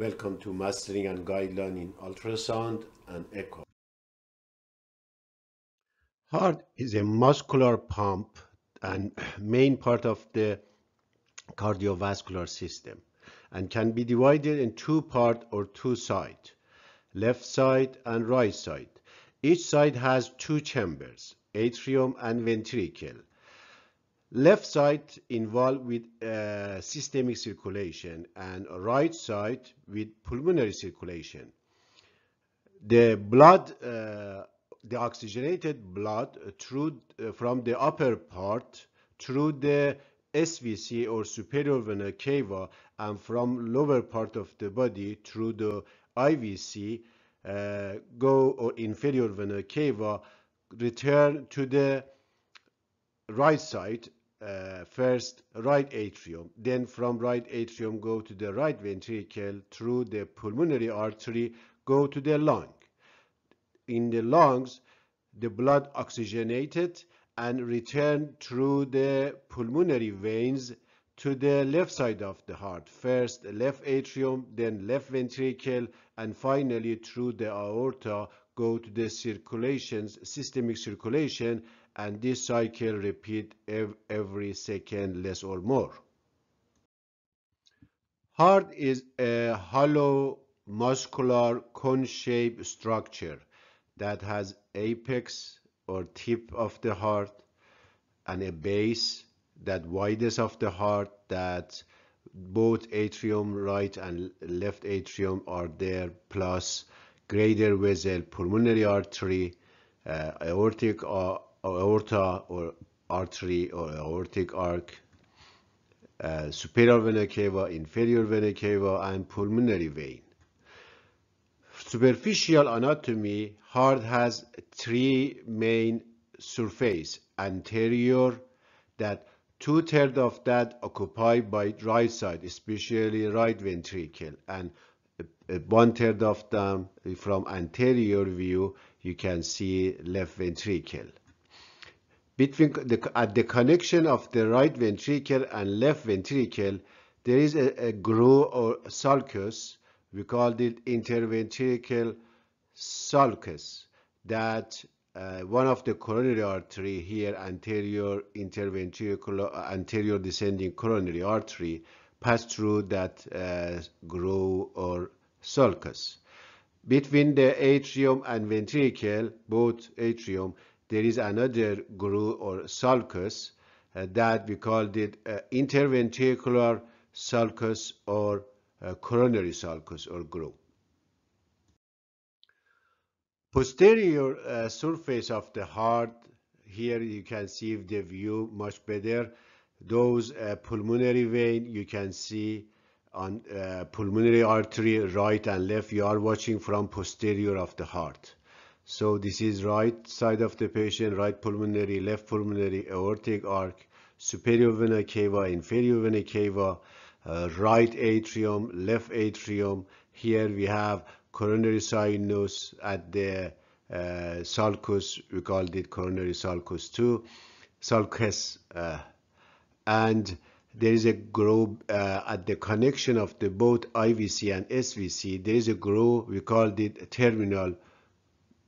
Welcome to Mastering and Guideline in Ultrasound and Echo. Heart is a muscular pump and main part of the cardiovascular system and can be divided in two parts or two sides, left side and right side. Each side has two chambers, atrium and ventricle. Left side involved with uh, systemic circulation and right side with pulmonary circulation. The blood, uh, the oxygenated blood through uh, from the upper part through the SVC or superior vena cava and from lower part of the body through the IVC uh, go or inferior vena cava return to the right side uh, first right atrium, then from right atrium go to the right ventricle through the pulmonary artery, go to the lung. In the lungs, the blood oxygenated and return through the pulmonary veins to the left side of the heart. First left atrium, then left ventricle, and finally through the aorta go to the circulations, systemic circulation, and this cycle repeat ev every second less or more. Heart is a hollow muscular cone-shaped structure that has apex or tip of the heart and a base that widest of the heart that both atrium right and left atrium are there plus greater vessel pulmonary artery uh, aortic uh, aorta or artery or aortic arc, uh, superior vena cava, inferior vena cava, and pulmonary vein. Superficial anatomy, heart has three main surface, anterior, that two-thirds of that occupied by right side, especially right ventricle, and one-third of them from anterior view, you can see left ventricle between the, at the connection of the right ventricle and left ventricle, there is a, a groove or sulcus. We called it interventricular sulcus. That uh, one of the coronary artery here, anterior interventricular, uh, anterior descending coronary artery, pass through that uh, groove or sulcus. Between the atrium and ventricle, both atrium, there is another groove or sulcus uh, that we called it uh, interventricular sulcus or uh, coronary sulcus or groove. Posterior uh, surface of the heart, here you can see the view much better. Those uh, pulmonary vein you can see on uh, pulmonary artery right and left you are watching from posterior of the heart so this is right side of the patient, right pulmonary, left pulmonary, aortic arc, superior vena cava, inferior vena cava, uh, right atrium, left atrium. Here we have coronary sinus at the uh, sulcus, we called it coronary sulcus 2, sulcus, uh, and there is a groove uh, at the connection of the both IVC and SVC. There is a groove, we called it terminal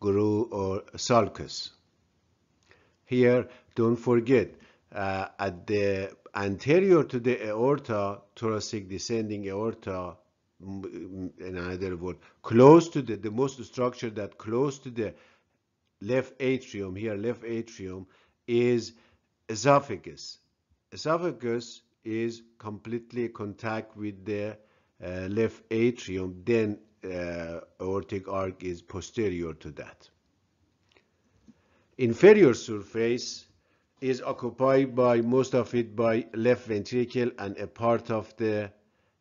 groove or sulcus. Here, don't forget, uh, at the anterior to the aorta, thoracic descending aorta, in another word, close to the, the most structure that close to the left atrium, here left atrium, is esophagus. Esophagus is completely contact with the uh, left atrium, then aortic arc is posterior to that. Inferior surface is occupied by most of it by left ventricle and a part of the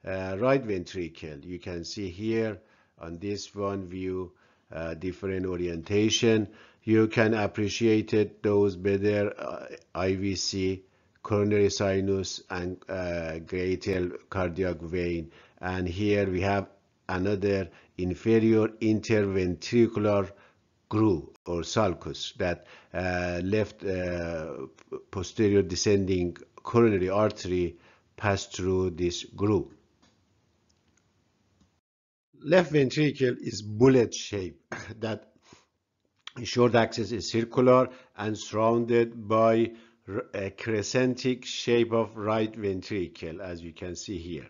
uh, right ventricle. You can see here on this one view uh, different orientation. You can appreciate it, those better uh, IVC, coronary sinus and uh, greater cardiac vein. And here we have another inferior interventricular groove or sulcus that uh, left uh, posterior descending coronary artery pass through this groove. left ventricle is bullet shape that short axis is circular and surrounded by a crescentic shape of right ventricle as you can see here.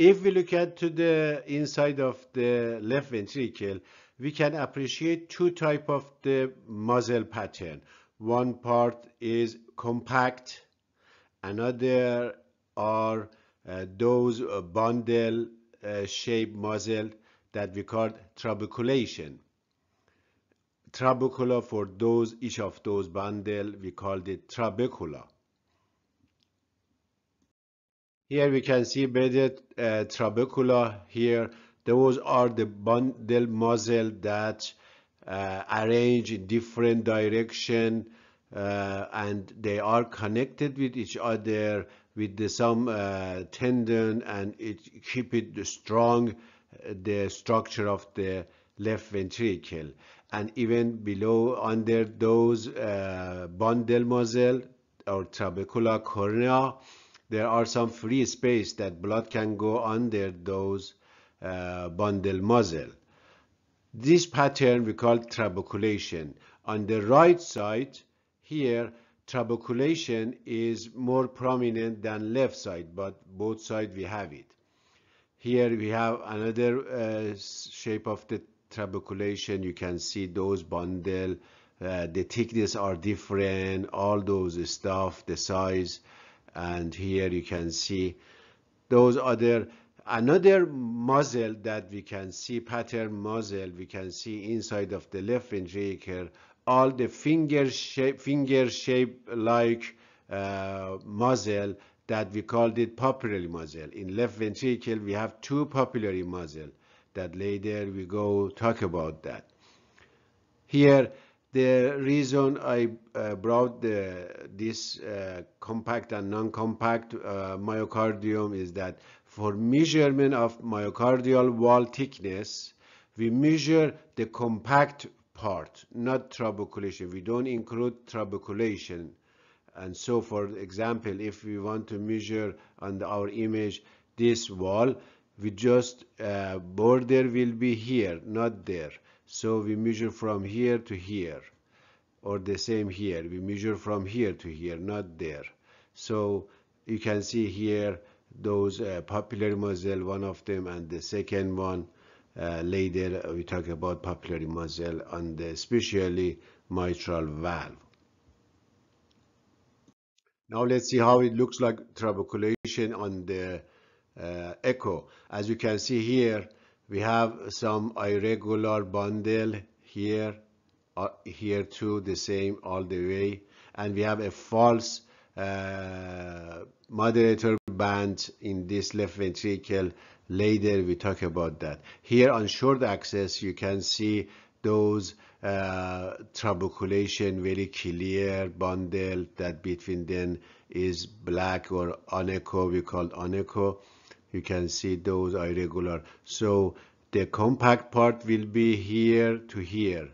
If we look at to the inside of the left ventricle, we can appreciate two type of the muscle pattern. One part is compact, another are uh, those uh, bundle uh, shape muscle that we call trabeculation. Trabecula for those each of those bundle we called it trabecula. Here we can see better uh, trabecula here. Those are the bundle muscle that uh, arrange in different direction uh, and they are connected with each other with the, some uh, tendon and it keep it strong uh, the structure of the left ventricle and even below under those uh, bundle muscle or trabecula carneae there are some free space that blood can go under those uh, bundle muscle this pattern we call trabeculation on the right side here trabeculation is more prominent than left side but both side we have it. Here we have another uh, shape of the trabeculation you can see those bundle uh, the thickness are different. All those stuff the size and here you can see those other another muscle that we can see pattern muscle we can see inside of the left ventricle all the finger shape finger shape like uh, muscle that we called it papillary muscle in left ventricle we have two papillary muscle that later we go talk about that. Here, the reason I uh, brought the, this uh, compact and non-compact uh, myocardium is that for measurement of myocardial wall thickness, we measure the compact part, not trabeculation. We don't include trabeculation. And so, for example, if we want to measure on the, our image this wall, we just uh, border will be here not there so we measure from here to here or the same here. We measure from here to here not there. So you can see here those uh, papillary muscle one of them and the second one uh, later we talk about papillary muscle and the especially mitral valve. Now let's see how it looks like trabeculation on the uh, echo. As you can see here, we have some irregular bundle here, uh, here too, the same all the way. And we have a false uh, moderator band in this left ventricle. Later we talk about that. Here on short axis, you can see those uh, trabeculation very clear bundle that between them is black or anecho, we call anecho you can see those are irregular. So the compact part will be here to here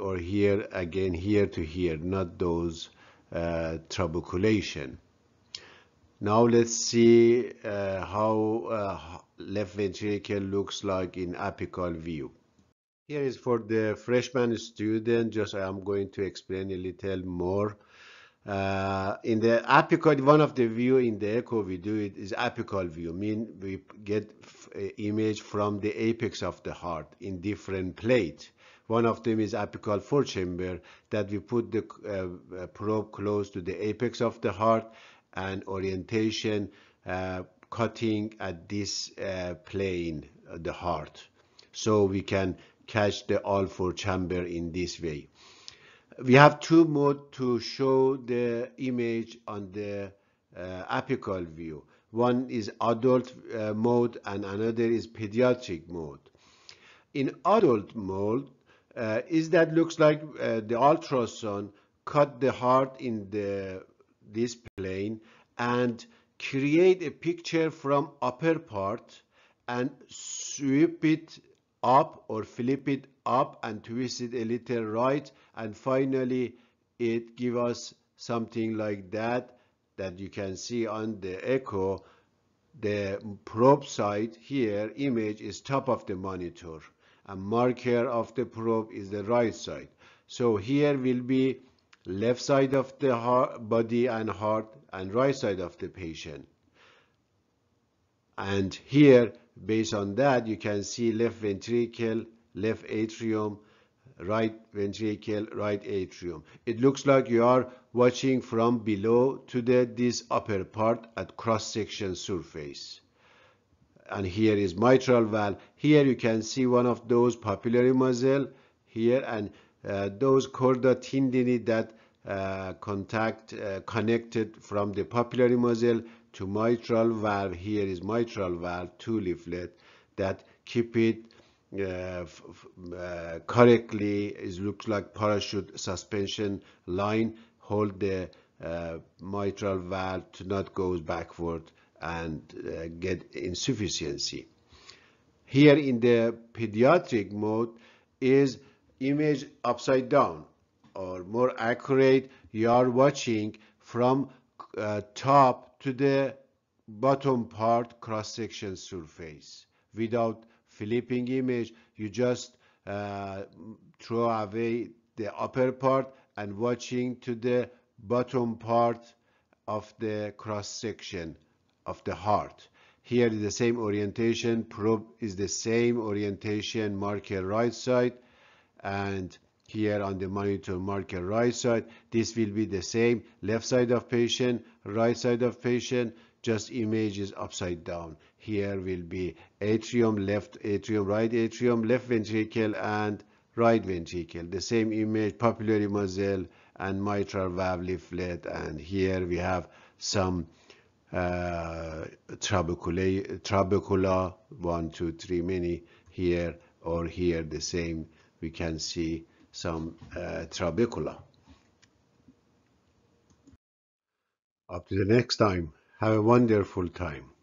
or here again here to here not those uh, trabeculation now let's see uh, how uh, left ventricle looks like in apical view. Here is for the freshman student. Just I am going to explain a little more uh, in the apical, one of the view in the echo we do it is apical view, mean we get image from the apex of the heart in different plate. One of them is apical four chamber that we put the uh, probe close to the apex of the heart and orientation uh, cutting at this uh, plane, uh, the heart. So we can catch the all four chamber in this way we have two mode to show the image on the uh, apical view. One is adult uh, mode and another is pediatric mode. In adult mode, uh, is that looks like uh, the ultrasound cut the heart in the this plane and create a picture from upper part and sweep it up or flip it up and twist it a little right and finally it give us something like that that you can see on the echo. The probe side here image is top of the monitor and marker of the probe is the right side. So here will be left side of the heart, body and heart and right side of the patient. And here based on that you can see left ventricle left atrium right ventricle right atrium. It looks like you are watching from below to the this upper part at cross section surface. And here is mitral valve. Here you can see one of those papillary muscle here and uh, those chorda tendineae that uh, contact uh, connected from the papillary muscle to mitral valve. Here is mitral valve two leaflet that keep it uh, uh, correctly it looks like parachute suspension line hold the uh, mitral valve to not go backward and uh, get insufficiency. Here in the pediatric mode is image upside down or more accurate you are watching from uh, top to the bottom part cross section surface without flipping image. You just uh, throw away the upper part and watching to the bottom part of the cross section of the heart. Here is the same orientation. Probe is the same orientation. Marker right side. And here on the monitor marker right side. This will be the same. Left side of patient right side of patient just images upside down. Here will be atrium left atrium right atrium left ventricle and right ventricle. The same image papillary muscle and mitral valve leaflet. And here we have some uh, trabecula, trabecula one two three many here or here. The same we can see some uh, trabecula. Up to the next time, have a wonderful time.